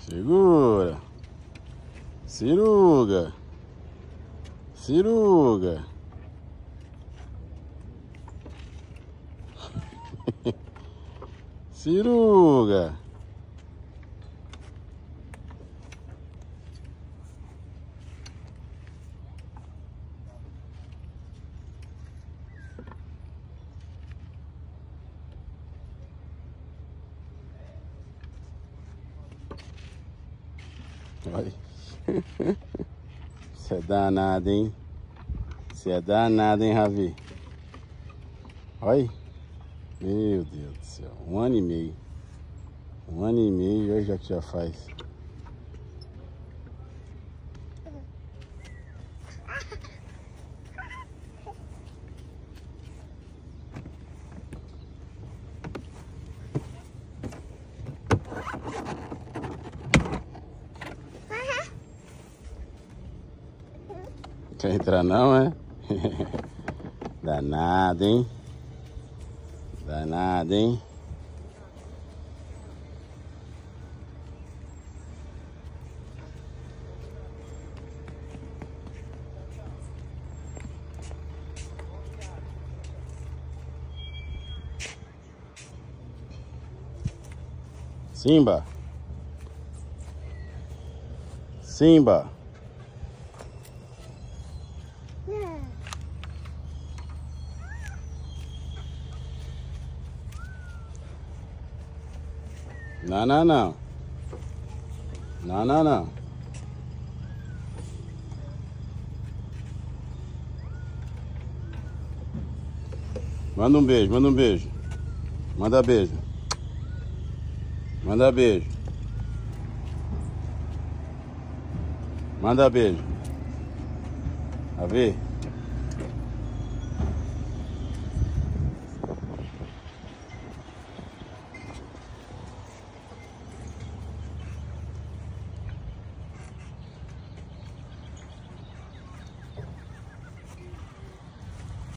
Segura. Ciruga. Ciruga. Ciruga. Olha. Você é danado, hein? Você é danado, hein, Ravi? Olha. Meu Deus do céu. Um ano e meio. Um ano e meio, hoje já que já faz. Quer entrar não, é? Danado, hein? Danado, hein? Simba. Simba. Não, não, não. Não, não, não. Manda um beijo, manda um beijo. Manda beijo. Manda beijo. Manda beijo. A ver?